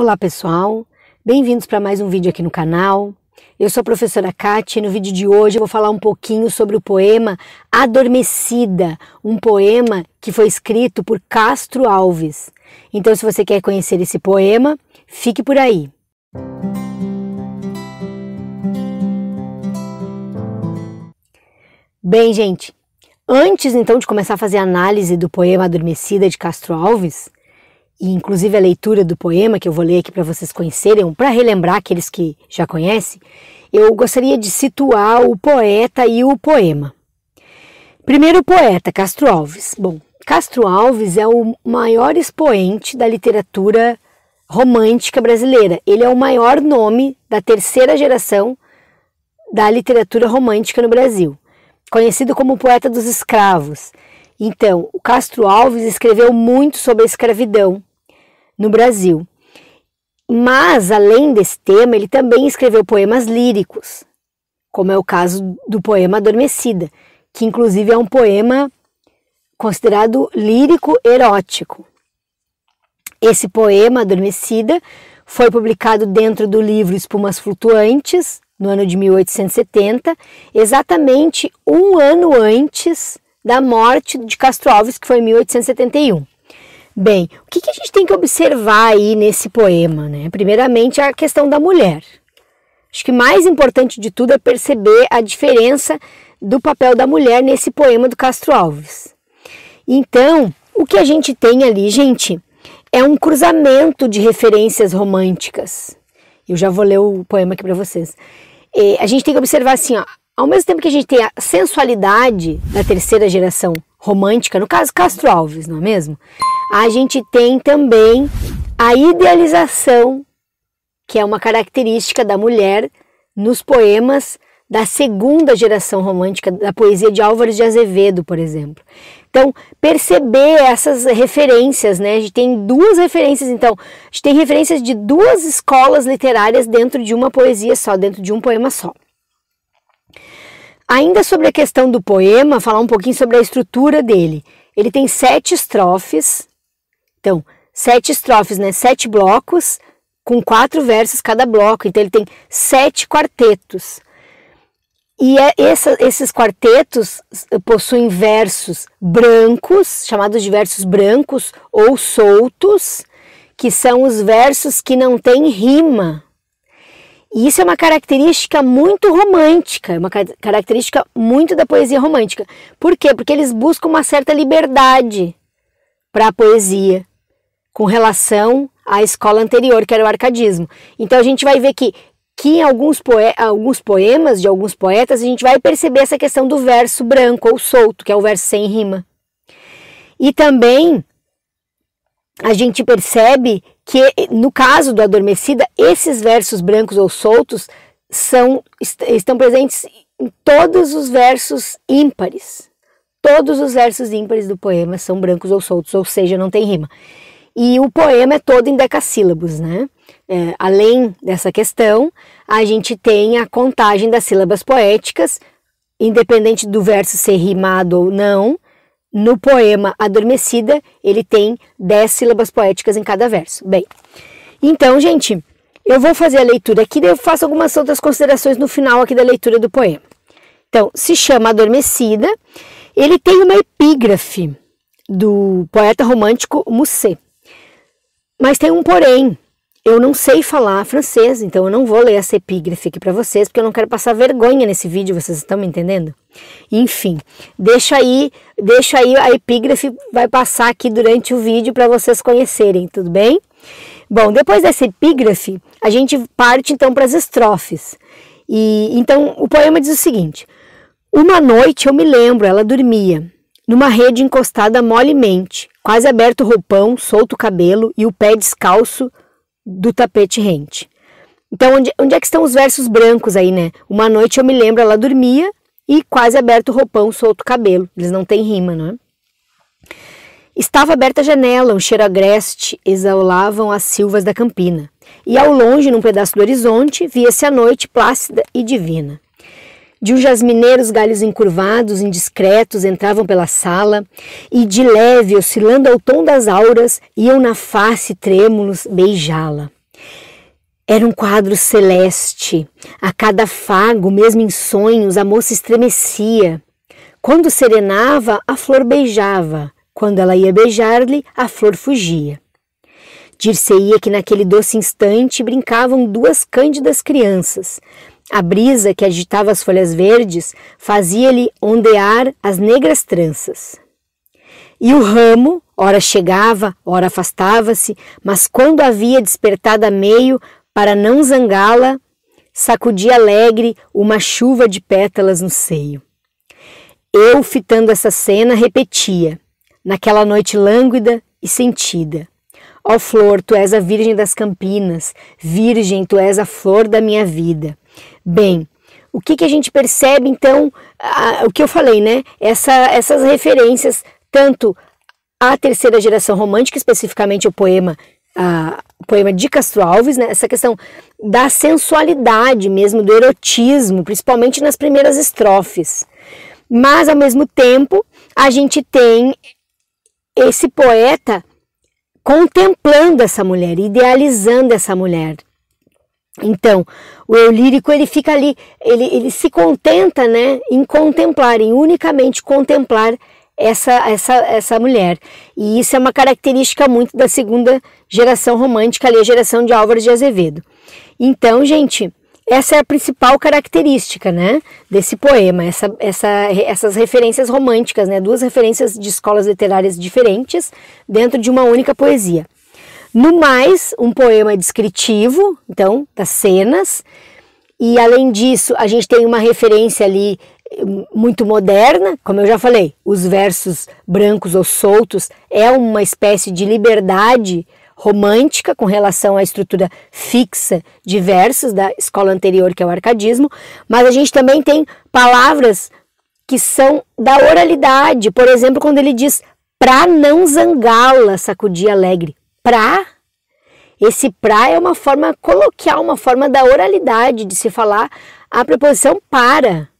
Olá pessoal, bem-vindos para mais um vídeo aqui no canal. Eu sou a professora Kátia e no vídeo de hoje eu vou falar um pouquinho sobre o poema Adormecida, um poema que foi escrito por Castro Alves. Então, se você quer conhecer esse poema, fique por aí. Bem, gente, antes então de começar a fazer a análise do poema Adormecida de Castro Alves, e inclusive a leitura do poema que eu vou ler aqui para vocês conhecerem, para relembrar aqueles que já conhecem, eu gostaria de situar o poeta e o poema. Primeiro o poeta, Castro Alves. Bom, Castro Alves é o maior expoente da literatura romântica brasileira. Ele é o maior nome da terceira geração da literatura romântica no Brasil, conhecido como poeta dos escravos. Então, o Castro Alves escreveu muito sobre a escravidão no Brasil. Mas, além desse tema, ele também escreveu poemas líricos, como é o caso do poema Adormecida, que inclusive é um poema considerado lírico erótico. Esse poema, Adormecida, foi publicado dentro do livro Espumas Flutuantes, no ano de 1870, exatamente um ano antes da morte de Castro Alves, que foi em 1871. Bem, o que, que a gente tem que observar aí nesse poema? Né? Primeiramente, a questão da mulher. Acho que mais importante de tudo é perceber a diferença do papel da mulher nesse poema do Castro Alves. Então, o que a gente tem ali, gente, é um cruzamento de referências românticas. Eu já vou ler o poema aqui para vocês. E a gente tem que observar assim, ó, ao mesmo tempo que a gente tem a sensualidade da terceira geração romântica, no caso Castro Alves, não é mesmo? A gente tem também a idealização, que é uma característica da mulher nos poemas da segunda geração romântica da poesia de Álvares de Azevedo, por exemplo. Então, perceber essas referências, né? A gente tem duas referências, então, a gente tem referências de duas escolas literárias dentro de uma poesia só, dentro de um poema só. Ainda sobre a questão do poema, falar um pouquinho sobre a estrutura dele. Ele tem sete estrofes, então, sete estrofes, né? Sete blocos, com quatro versos cada bloco. Então, ele tem sete quartetos. E é essa, esses quartetos possuem versos brancos, chamados de versos brancos ou soltos, que são os versos que não têm rima. E isso é uma característica muito romântica, é uma característica muito da poesia romântica. Por quê? Porque eles buscam uma certa liberdade para a poesia com relação à escola anterior, que era o arcadismo. Então a gente vai ver que, que em alguns, poe alguns poemas de alguns poetas a gente vai perceber essa questão do verso branco ou solto, que é o verso sem rima. E também a gente percebe que no caso do Adormecida, esses versos brancos ou soltos são, estão presentes em todos os versos ímpares. Todos os versos ímpares do poema são brancos ou soltos, ou seja, não tem rima. E o poema é todo em decassílabos, né? É, além dessa questão, a gente tem a contagem das sílabas poéticas, independente do verso ser rimado ou não, no poema Adormecida, ele tem 10 sílabas poéticas em cada verso. Bem, então, gente, eu vou fazer a leitura aqui, eu faço algumas outras considerações no final aqui da leitura do poema. Então, se chama Adormecida, ele tem uma epígrafe do poeta romântico Musset. Mas tem um porém, eu não sei falar francês, então eu não vou ler essa epígrafe aqui para vocês, porque eu não quero passar vergonha nesse vídeo, vocês estão me entendendo? Enfim, deixa aí, deixa aí a epígrafe vai passar aqui durante o vídeo para vocês conhecerem, tudo bem? Bom, depois dessa epígrafe, a gente parte então para as estrofes. E então o poema diz o seguinte: Uma noite eu me lembro, ela dormia numa rede encostada molemente, quase aberto o roupão, solto o cabelo e o pé descalço do tapete rente. Então, onde, onde é que estão os versos brancos aí, né? Uma noite eu me lembro, ela dormia e quase aberto o roupão, solto o cabelo. Eles não têm rima, não é? Estava aberta a janela, um cheiro agreste exalavam as silvas da campina. E ao longe, num pedaço do horizonte, via-se a noite plácida e divina. De um jasmineiro os galhos encurvados, indiscretos, entravam pela sala, e de leve, oscilando ao tom das auras, iam na face trêmulos beijá-la. Era um quadro celeste. A cada fago, mesmo em sonhos, a moça estremecia. Quando serenava, a flor beijava. Quando ela ia beijar-lhe, a flor fugia. Dir-se-ia que naquele doce instante brincavam duas cândidas crianças. A brisa que agitava as folhas verdes fazia-lhe ondear as negras tranças. E o ramo, ora chegava, ora afastava-se, mas quando havia despertado a meio, para não zangá-la, sacudia alegre uma chuva de pétalas no seio. Eu, fitando essa cena, repetia, naquela noite lânguida e sentida. Ó oh, flor, tu és a virgem das campinas, virgem, tu és a flor da minha vida. Bem, o que, que a gente percebe então, o que eu falei, né? Essa, essas referências, tanto à terceira geração romântica, especificamente o poema a, o poema de Castro Alves, né, essa questão da sensualidade mesmo, do erotismo, principalmente nas primeiras estrofes. Mas, ao mesmo tempo, a gente tem esse poeta contemplando essa mulher, idealizando essa mulher. Então, o eu lírico ele fica ali, ele, ele se contenta né, em contemplar, em unicamente contemplar essa, essa, essa mulher. E isso é uma característica muito da segunda geração romântica, ali a geração de Álvares de Azevedo. Então, gente, essa é a principal característica, né, desse poema, essa, essa, essas referências românticas, né, duas referências de escolas literárias diferentes dentro de uma única poesia. No mais, um poema descritivo, então, das cenas, e além disso, a gente tem uma referência ali muito moderna, como eu já falei, os versos brancos ou soltos é uma espécie de liberdade romântica com relação à estrutura fixa de versos da escola anterior, que é o arcadismo, mas a gente também tem palavras que são da oralidade, por exemplo, quando ele diz pra não zangá-la, sacudir alegre. Pra esse pra é uma forma coloquial, uma forma da oralidade de se falar a preposição para.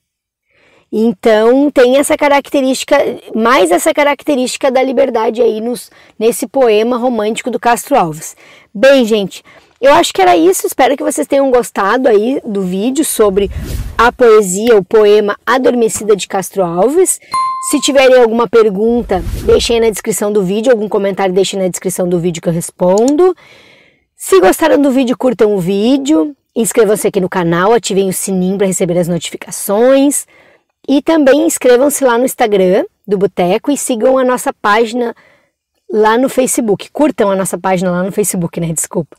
Então tem essa característica, mais essa característica da liberdade aí nos, nesse poema romântico do Castro Alves. Bem, gente, eu acho que era isso. Espero que vocês tenham gostado aí do vídeo sobre a poesia, o poema Adormecida de Castro Alves. Se tiverem alguma pergunta, deixem aí na descrição do vídeo, algum comentário deixem na descrição do vídeo que eu respondo. Se gostaram do vídeo, curtam o vídeo, inscrevam-se aqui no canal, ativem o sininho para receber as notificações. E também inscrevam-se lá no Instagram do Boteco e sigam a nossa página lá no Facebook. Curtam a nossa página lá no Facebook, né? Desculpa.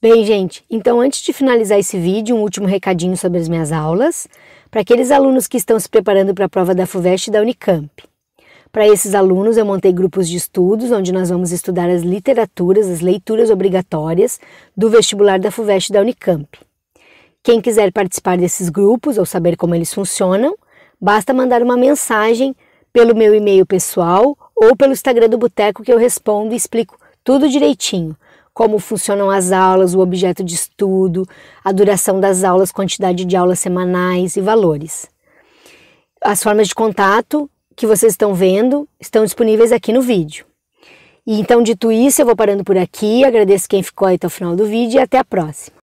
Bem, gente, então antes de finalizar esse vídeo, um último recadinho sobre as minhas aulas, para aqueles alunos que estão se preparando para a prova da FUVEST e da Unicamp. Para esses alunos, eu montei grupos de estudos onde nós vamos estudar as literaturas, as leituras obrigatórias do vestibular da FUVEST e da Unicamp. Quem quiser participar desses grupos ou saber como eles funcionam, Basta mandar uma mensagem pelo meu e-mail pessoal ou pelo Instagram do Boteco que eu respondo e explico tudo direitinho. Como funcionam as aulas, o objeto de estudo, a duração das aulas, quantidade de aulas semanais e valores. As formas de contato que vocês estão vendo estão disponíveis aqui no vídeo. E então, dito isso, eu vou parando por aqui. Agradeço quem ficou até o final do vídeo e até a próxima.